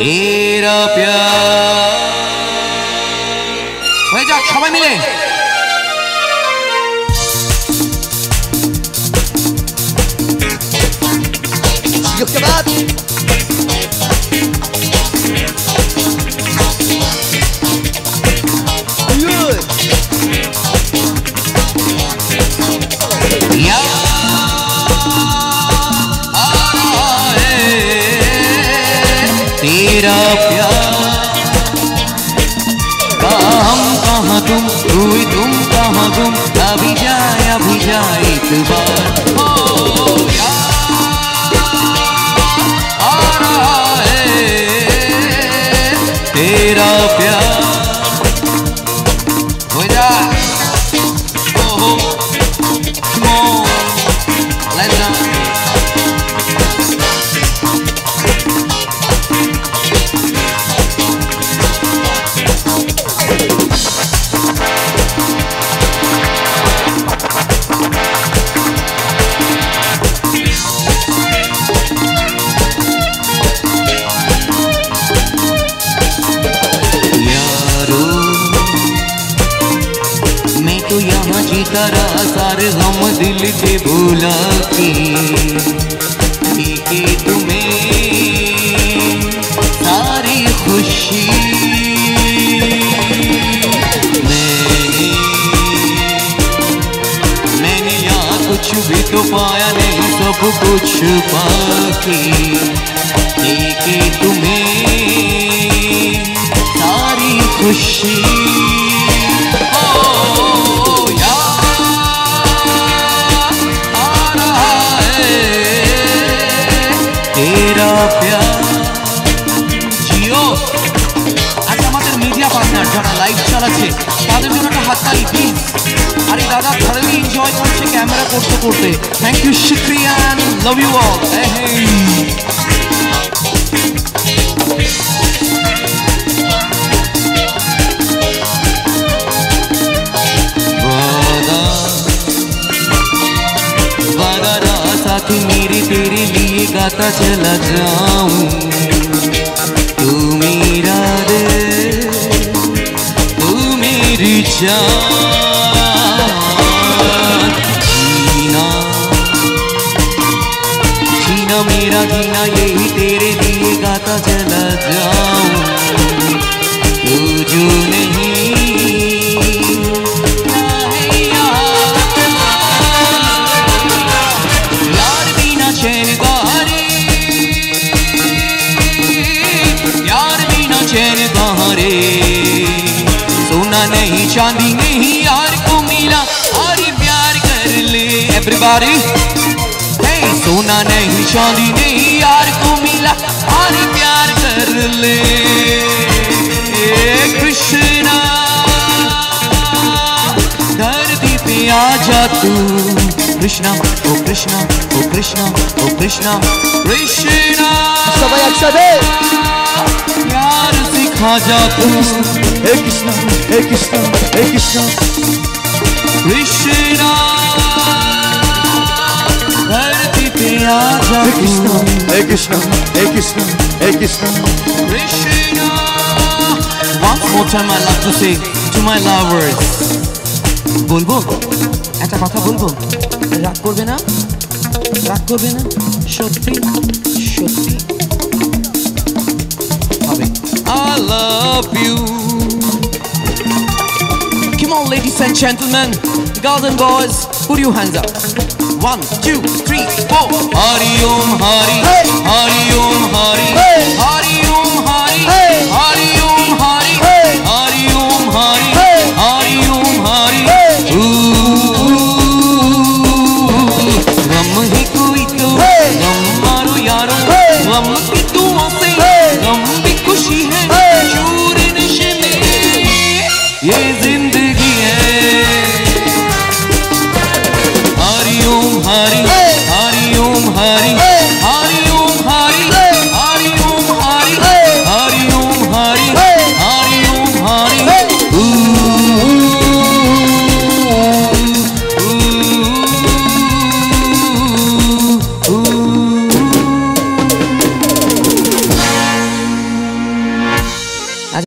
তেরা প্যার হয়ে যাক সবাই মিলে Yo que Oh. रहा सारे हम दिल के भूला के। देखे तुम्हें सारी खुशी। मैंने मैंने यहाँ कुछ भी तो पाया नहीं, सब कुछ पाके। देखे तुम्हें सारी खुशी। জন্য একটা হাততালি প্লিজ আর এই দাদা থারলি এনজয় করছে ক্যামেরা করতে করতে thank you শুক্রিয়ান love you all হেই वादा वादा रहा साथी मेरे तेरे लिए गाता चला जाऊं तू मेरा दिल तू मेरी जान मेरा जीना यही तेरे लिए गाता चला जाऊँ। तू जो नहीं सोना नहीं, चांदी नहीं, यार को मिला और प्यार कर ले। एवरीबॉडी सोना नहीं चांदी नहीं यार को मिला और प्यार कर ले। कृष्णा धरती पे आ जा तू। कृष्णा ओ कृष्णा ओ कृष्णा ओ कृष्णा कृष्णा। सबाई अच्छा दे। प्यार सिखा जा तू। हे कृष्णा हे कृष्णा हे कृष्णा। कृष्णा। পিয়া হরে Krishna I love to to my lovers. বলব? একটা কথা বলব? রাগ করবে না? রাগ করবে না? সত্যি সত্যি। হবে I love you. Ladies and gentlemen and boys put your hands up. One two three four. Hari Om Hari